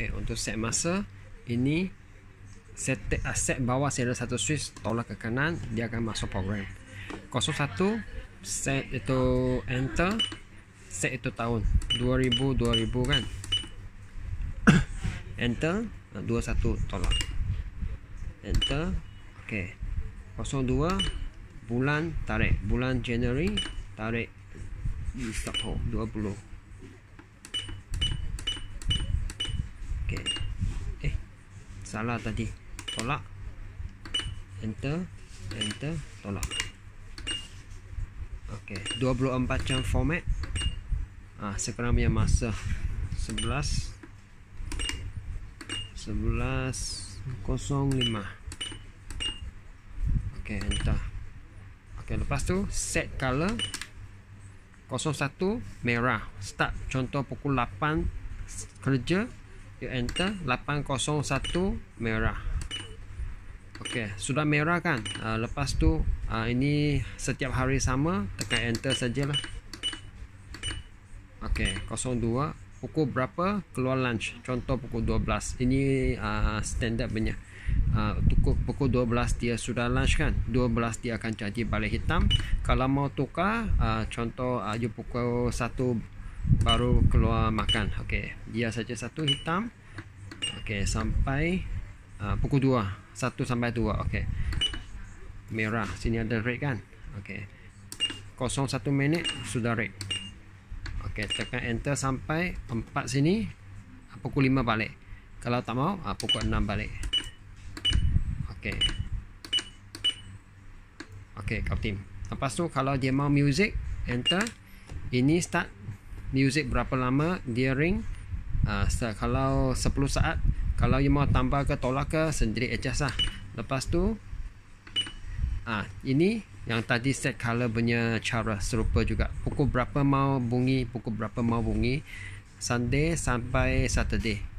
Okey, untuk set masa ini set uh, set bawah ada satu switch tolak ke kanan dia akan masuk program. 01 set itu enter set itu tahun 2000 2000 kan. enter 21 tolak. Enter. Okey. 02 bulan tarik bulan January tarik stop home 20 okey eh salah tadi. Tolak. Enter. Enter. Tolak. Okey. 24 jam format. Ah sekarang punya masa 11 11 05 okey enter. Okey lepas tu set color 01 merah. Start contoh pukul 8 kerja you enter 801 merah. Ok sudah merah kan? Uh, lepas tu uh, ini setiap hari sama tekan enter sajalah. Ok 02 pukul berapa? Keluar lunch. Contoh pukul 12 ini uh, standard punya. Uh, pukul 12 dia sudah lunch kan? 12 dia akan jadi balik hitam. Kalau mau tukar uh, contoh uh, you pukul 1 baru keluar makan. Ok dia saja satu hitam. Ok sampai uh, pukul 2 1 sampai 2 ok merah. Sini ada red kan? Ok 01 minit sudah red. Ok tekan enter sampai 4 sini. Pukul 5 balik. Kalau tak mau pukul 6 balik. Okey. Okey, kau tim. Lepas tu kalau dia mau music, enter. Ini start music berapa lama dia ring. Uh, start. kalau 10 saat, kalau you mau tambah ke tolak ke sendiri adjust lah. Lepas tu ah uh, ini yang tadi set color punya cara serupa juga. Pukul berapa mau bunyi, pukul berapa mau bunyi. Sunday sampai Saturday.